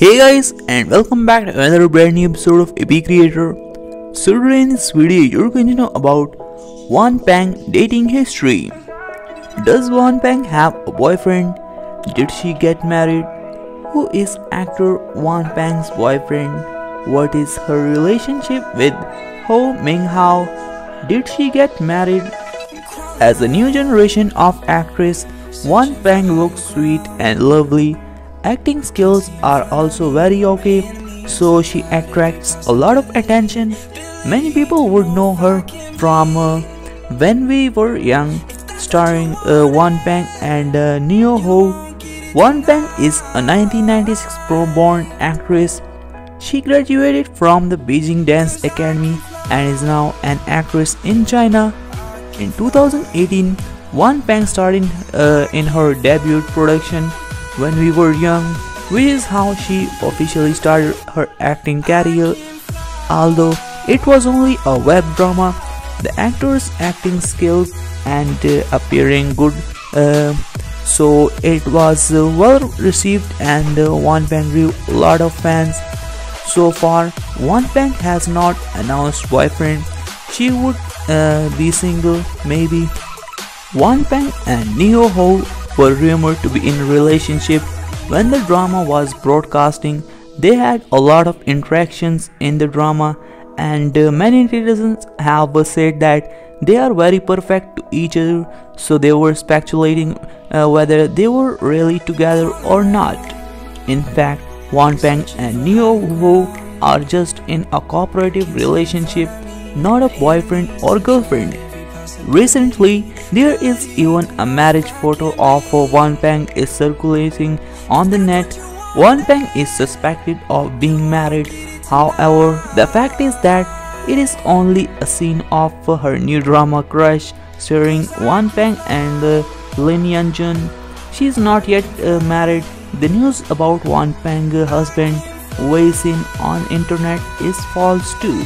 Hey guys and welcome back to another brand new episode of Epic Creator. So today in this video you're going to know about Wan Peng dating history. Does Wan Peng have a boyfriend? Did she get married? Who is actor Wan Peng's boyfriend? What is her relationship with Ho Ming Hao? Did she get married? As a new generation of actress, Wan Peng looks sweet and lovely acting skills are also very okay so she attracts a lot of attention. Many people would know her from uh, when we were young starring uh, Wan Peng and uh, Neo Ho. Wan Peng is a 1996 pro-born actress. She graduated from the Beijing Dance Academy and is now an actress in China. In 2018 Wan Peng started uh, in her debut production when we were young, which is how she officially started her acting career. Although it was only a web drama, the actor's acting skills and uh, appearing good, uh, so it was uh, well received and uh, Wan Peng grew a lot of fans. So far, Wan Peng has not announced boyfriend. She would uh, be single, maybe. Wan Peng and Neo Ho were rumored to be in a relationship. When the drama was broadcasting, they had a lot of interactions in the drama and uh, many netizens have said that they are very perfect to each other so they were speculating uh, whether they were really together or not. In fact, Wan Peng and Neo Ho are just in a cooperative relationship, not a boyfriend or girlfriend. Recently, there is even a marriage photo of Wan Peng is circulating on the net. Wan Peng is suspected of being married. However, the fact is that it is only a scene of her new drama Crush starring Wan Peng and Lin Yanjun. She is not yet uh, married. The news about Wan Peng's husband Wei Sin on internet is false too.